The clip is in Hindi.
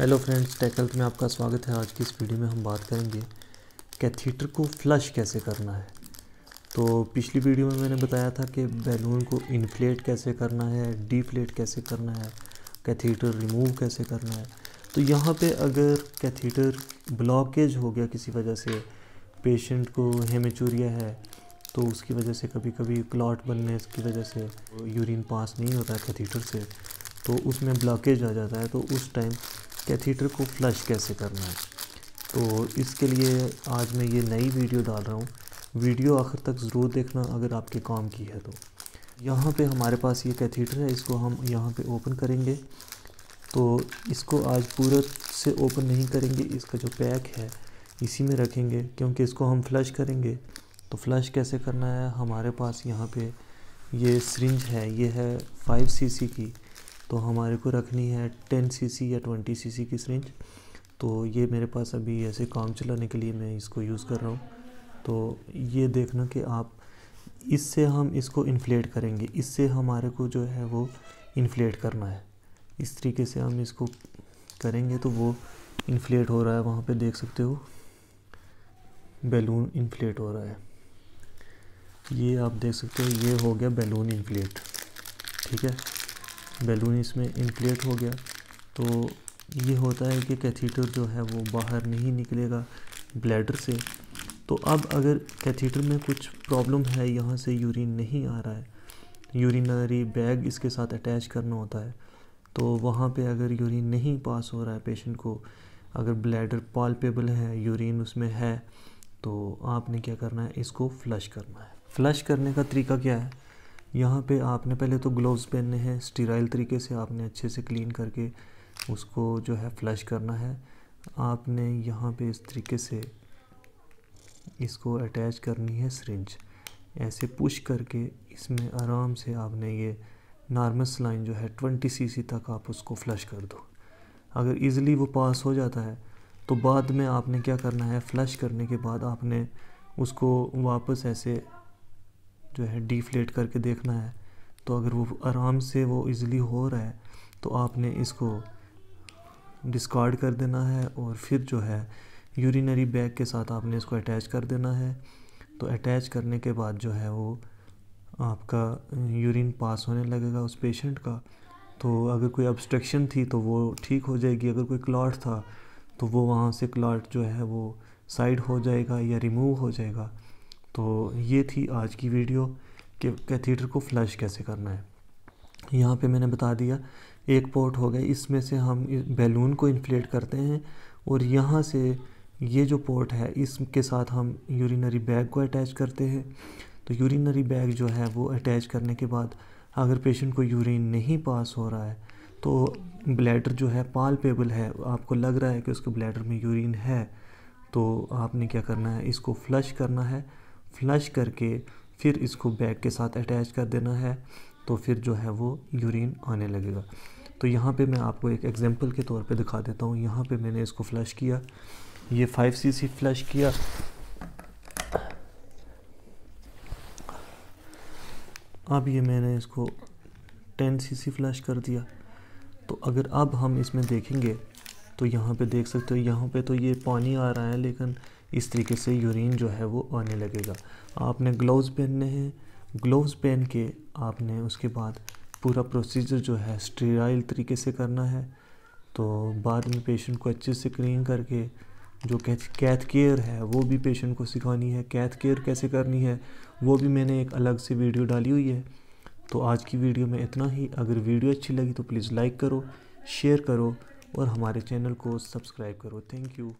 हेलो फ्रेंड्स टेक हेल्थ में आपका स्वागत है। आज की इस वीडियो में हम बात करेंगे कैथीटर को फ्लश कैसे करना है। तो पिछली वीडियो में मैंने बताया था कि बैलून को इन्फ्लेट कैसे करना है डीफ्लेट कैसे करना है कैथीटर रिमूव कैसे करना है। तो यहाँ पे अगर कैथीटर ब्लॉकेज हो गया किसी वजह से पेशेंट को हेमेचूरिया है तो उसकी वजह से कभी कभी क्लॉट बनने की वजह से यूरिन पास नहीं होता है कैथीटर से तो उसमें ब्लॉकेज आ जाता है। तो उस टाइम कैथीटर को फ्लश कैसे करना है? तो इसके लिए आज मैं ये नई वीडियो डाल रहा हूँ। वीडियो आखिर तक ज़रूर देखना अगर आपके काम की है तो। यहाँ पे हमारे पास ये कैथीटर है, इसको हम यहाँ पे ओपन करेंगे। तो इसको आज पूरा से ओपन नहीं करेंगे, इसका जो पैक है, इसी में रखेंगे। क्योंकि इसको हम फ्लश करेंगे। तो फ्लश कैसे करना है? हमारे पास यहाँ पे ये सरिंज है, ये है फाइव सी की। तो हमारे को रखनी है टेन सी या ट्वेंटी सी की सरिंज तो ये मेरे पास अभी ऐसे काम चलाने के लिए मैं इसको यूज़ कर रहा हूँ। तो ये देखना कि आप इससे हम इसको इन्फ्लेट करेंगे। इससे हमारे को जो है वो इन्फ्लेट करना है। इस तरीके से हम इसको करेंगे तो वो इन्फ्लेट हो रहा है। वहाँ पे देख सकते हो, बैलून इन्फ्लेट हो रहा है। ये आप देख सकते हो, ये हो गया बैलून इन्फ्लेट। ठीक है? बैलून इसमें इन्फ्लेट हो गया। तो ये होता है कि कैथीटर जो है वो बाहर नहीं निकलेगा ब्लैडर से। तो अब अगर कैथीटर में कुछ प्रॉब्लम है, यहाँ से यूरिन नहीं आ रहा है। यूरिनरी बैग इसके साथ अटैच करना होता है। तो वहाँ पे अगर यूरिन नहीं पास हो रहा है पेशेंट को, अगर ब्लैडर पॉल्पेबल है, यूरिन उसमें है तो आपने क्या करना है, इसको फ्लश करना है। फ्लश करने का तरीका क्या है? यहाँ पे आपने पहले तो ग्लोव्स पहनने हैं स्टीराइल तरीके से आपने अच्छे से क्लीन करके उसको जो है फ्लश करना है। आपने यहाँ पे इस तरीके से इसको अटैच करनी है सरिंज ऐसे पुश करके इसमें आराम से आपने ये नॉर्मल लाइन जो है ट्वेंटी सी तक आप उसको फ्लश कर दो। अगर इजीली वो पास हो जाता है तो बाद में आपने क्या करना है फ्लश करने के बाद आपने उसको वापस ऐसे जो है डीफ्लेट करके देखना है तो अगर वो आराम से वो इजीली हो रहा है तो आपने इसको डिस्कार्ड कर देना है और फिर जो है यूरिनरी बैग के साथ आपने इसको अटैच कर देना है। तो अटैच करने के बाद जो है वो आपका यूरिन पास होने लगेगा उस पेशेंट का। तो अगर कोई ऑब्स्ट्रक्शन थी तो वो ठीक हो जाएगी, अगर कोई क्लॉट था तो वो वहाँ से क्लॉट जो है वो साइड हो जाएगा या रिमूव हो जाएगा। तो ये थी आज की वीडियो कि कैथीटर को फ्लश कैसे करना है। यहाँ पे मैंने बता दिया, एक पोर्ट हो गया, इसमें से हम बैलून को इन्फ्लेट करते हैं और यहाँ से ये जो पोर्ट है, इसके साथ हम यूरिनरी बैग को अटैच करते हैं। तो यूरिनरी बैग जो है, वो अटैच करने के बाद अगर पेशेंट को यूरिन नहीं पास हो रहा है तो ब्लैडर जो है, पालपेबल है। आपको लग रहा है कि उसके ब्लैडर में यूरिन है तो आपने क्या करना है, इसको फ्लश करना है फ्लश करके फिर इसको बैग के साथ अटैच कर देना है तो फिर जो है वो यूरिन आने लगेगा। तो यहाँ पे मैं आपको एक एग्जांपल के तौर पे दिखा देता हूँ। यहाँ पे मैंने इसको फ्लश किया। ये फाइव सी सी फ्लश किया। अब ये मैंने इसको टेन सी सी फ्लश कर दिया। तो अगर अब हम इसमें देखेंगे तो यहाँ पे देख सकते हो, यहाँ पे तो ये पानी आ रहा है, लेकिन इस तरीके से यूरिन जो है वो आने लगेगा। आपने ग्लव्स पहनने हैं। ग्लव्स पहन के आपने उसके बाद पूरा प्रोसीजर जो है स्टेराइल तरीके से करना है। तो बाद में पेशेंट को अच्छे से क्लीन करके जो कैथ केयर है, वो भी पेशेंट को सिखानी है। कैथ केयर कैसे करनी है, वो भी मैंने एक अलग से वीडियो डाली हुई है। तो आज की वीडियो में इतना ही। अगर वीडियो अच्छी लगी तो प्लीज़ लाइक करो शेयर करो और हमारे चैनल को सब्सक्राइब करो। Thank you